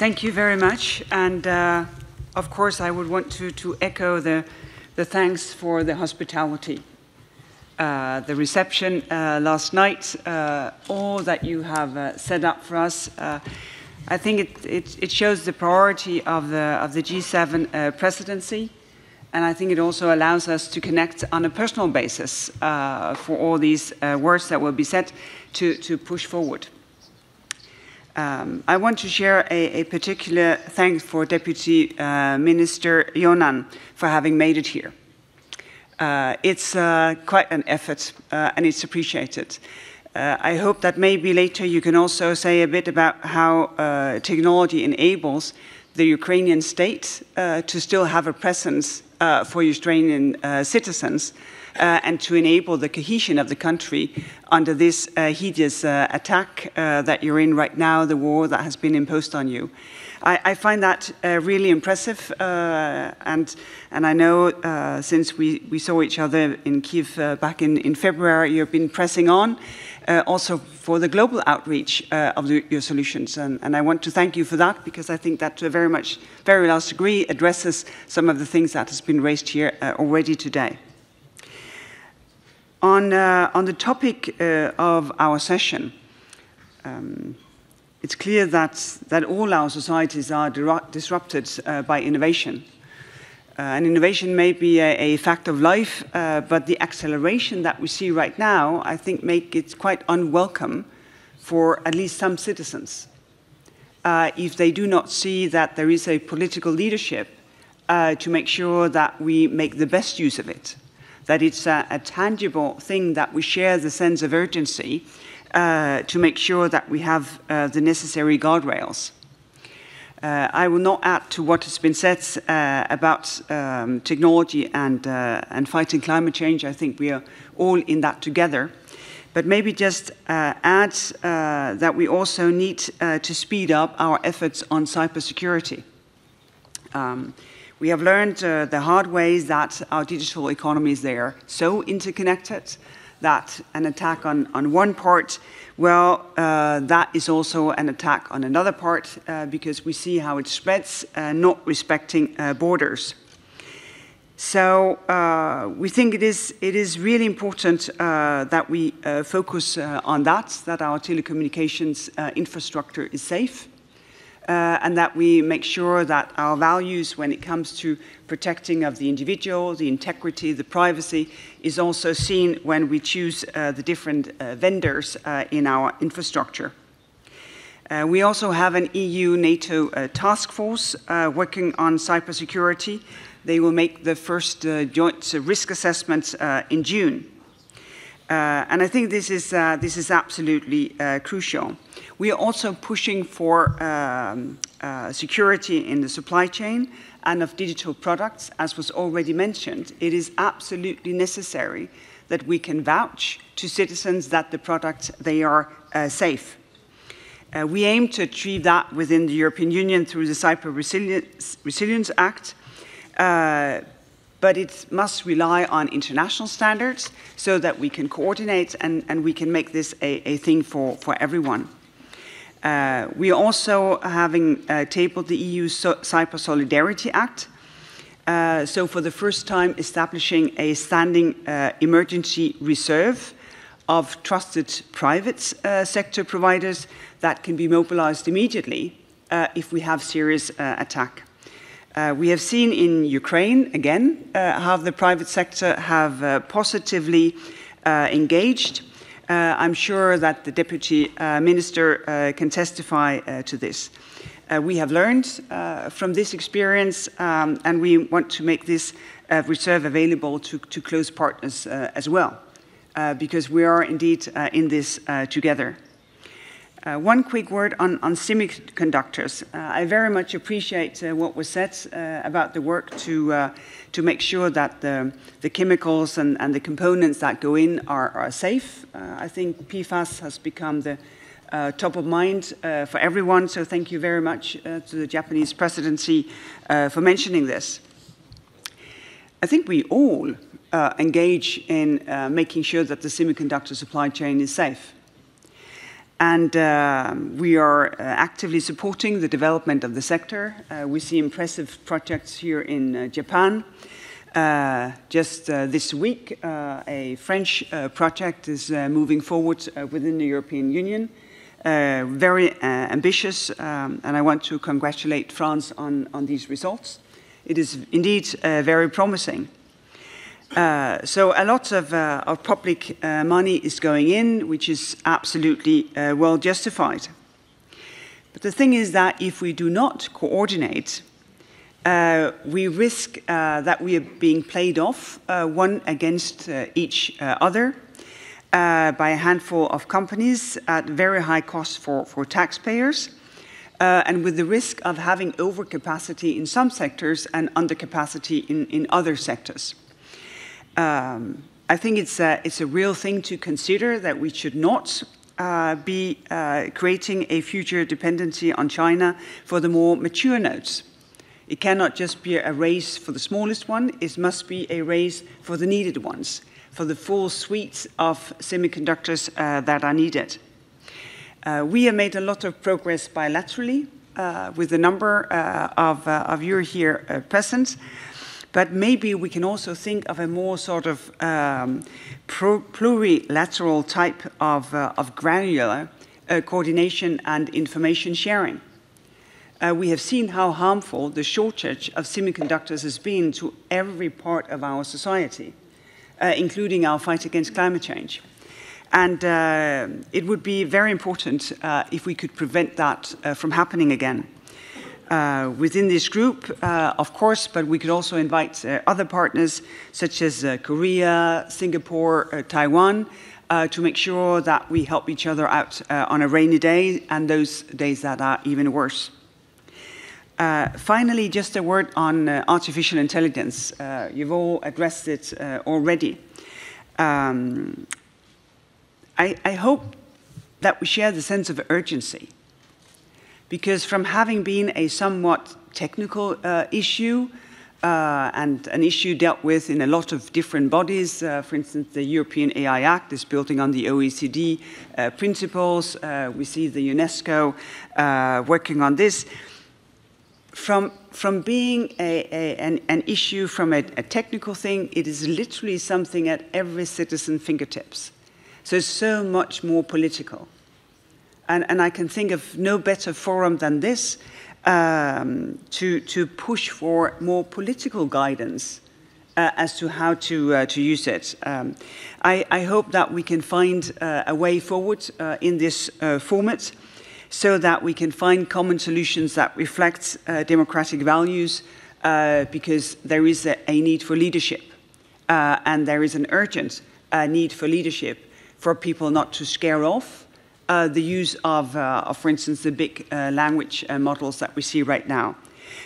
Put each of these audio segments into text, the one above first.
Thank you very much. And uh, of course, I would want to, to echo the, the thanks for the hospitality, uh, the reception uh, last night, uh, all that you have uh, set up for us. Uh, I think it, it, it, shows the priority of the, of the G7 presidency. And I think it also allows us to connect on a personal basis for all these words that will be said to, to push forward. Um, I want to share a, a, particular thanks for Deputy uh, Minister Yonan for having made it here. Uh, it's uh, quite an effort uh, and it's appreciated. Uh, I hope that maybe later you can also say a bit about how uh, technology enables the Ukrainian state to still have a presence for Ukrainian citizens uh, and to enable the cohesion of the country under this uh, hideous uh, attack uh, that you're in right now, the war that has been imposed on you. I, I find that uh, really impressive, uh, and and I know since we, we saw each other in Kiev back in, in February, you've been pressing on. Also for the global outreach of the, your solutions. And, and, I want to thank you for that because I think that to a very much, very large degree addresses some of the things that has been raised here already today. On, uh, on the topic uh, of our session, um, it's clear that, that all our societies are disrupted uh, by innovation. Uh, and innovation may be a, a fact of life, uh, but the acceleration that we see right now, I think, make it quite unwelcome for at least some citizens. Uh, if they do not see that there is a political leadership to make sure that we make the best use of it that it's a, a tangible thing that we share the sense of urgency uh, to make sure that we have uh, the necessary guardrails. Uh, I will not add to what has been said uh, about um, technology and, uh, and fighting climate change. I think we are all in that together. But maybe just uh, add that we also need to speed up our efforts on cybersecurity. Um, we have learned uh, the hard ways that our digital economies they are so interconnected that an attack on, on one part, well, uh, that is also an attack on another part uh, because we see how it spreads, uh, not respecting uh, borders. So uh, we think it is, it is really important that we focus on that, that our telecommunications infrastructure is safe, uh, and that we make sure that our values when it comes to protecting of the individual, the integrity, the privacy is also seen when we choose uh, the different uh, vendors uh, in our infrastructure. Uh, we also have an EU-NATO uh, task force working on cybersecurity. They will make the first joint risk assessment in June. Uh, and I think this is, uh, this is absolutely uh, crucial. We are also pushing for um, uh, security in the supply chain and of digital products. As was already mentioned, it is absolutely necessary that we can vouch to citizens that the products, they are uh, safe. Uh, we aim to achieve that within the European Union through the Cyber Resilience, Resilience Act, but it must rely on international standards so that we can coordinate and, and we can make this a, a thing for, for everyone. Uh, we are also having uh, tabled the EU so Cyber Solidarity Act. Uh, so for the first time establishing a standing uh, emergency reserve of trusted private uh, sector providers that can be mobilized immediately uh, if we have serious attack. Uh, we have seen in Ukraine, again, uh, how the private sector have uh, positively uh, engaged. Uh, I'm sure that the Deputy uh, Minister can testify to this. we have learned from this experience, um, and we want to make this reserve available to, to close partners as well, because we are indeed in this together. Uh, one quick word on, on semiconductors. Uh, I very much appreciate uh, what was said uh, about the work to, uh, to make sure that the, the chemicals and, and, the components that go in are, are safe. Uh, I think PFAS has become the top of mind for everyone, so thank you very much to the Japanese presidency for mentioning this. I think we all engage in making sure that the semiconductor supply chain is safe. And uh, we are uh, actively supporting the development of the sector. Uh, we see impressive projects here in uh, Japan. Uh, just uh, this week, a French project is moving forward within the European Union. very ambitious, um, and I want to congratulate France on, on these results. It is indeed very promising. Uh, so a lot of, uh, of public uh, money is going in, which is absolutely uh, well justified. But the thing is that if we do not coordinate, uh, we risk that we are being played off one against each other by a handful of companies at very high cost for, for taxpayers. and with the risk of having overcapacity in some sectors and undercapacity in, in other sectors. Um, I think it's a, it's a real thing to consider that we should not uh, be uh, creating a future dependency on China for the more mature nodes. It cannot just be a race for the smallest one, it must be a race for the needed ones, for the full suite of semiconductors uh, that are needed. Uh, we have made a lot of progress bilaterally uh, with a number uh, of, of you here present. But maybe we can also think of a more sort of um, plurilateral type of, uh, of granular uh, coordination and information sharing. Uh, we have seen how harmful the shortage of semiconductors has been to every part of our society, uh, including our fight against climate change. And uh, it would be very important uh, if we could prevent that from happening again uh, within this group, uh, of course, but we could also invite uh, other partners such as uh, Korea, Singapore, uh, Taiwan, uh, to make sure that we help each other out on a rainy day and those days that are even worse. finally, just a word on artificial intelligence. you've all addressed it already. Um, I, I hope that we share the sense of urgency because from having been a somewhat technical uh, issue uh, and an issue dealt with in a lot of different bodies, uh, for instance, the European AI Act is building on the OECD uh, principles. Uh, we see the UNESCO uh, working on this. From, from being a, a, an, an, issue from a, a technical thing, it is literally something at every citizen's fingertips. So so much more political. And, and I can think of no better forum than this um, to, to push for more political guidance uh, as to how to, uh, to use it. Um, I, I, hope that we can find uh, a way forward uh, in this uh, format so that we can find common solutions that reflect uh, democratic values because there is a, a need for leadership and there is an urgent need for leadership for people not to scare off uh, the use of, uh, of, for instance, the big uh, language uh, models that we see right now.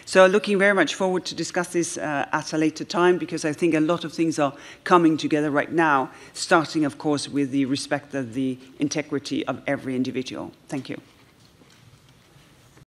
So looking very much forward to discuss this uh, at a later time because I think a lot of things are coming together right now, starting, of course, with the respect of the integrity of every individual. Thank you.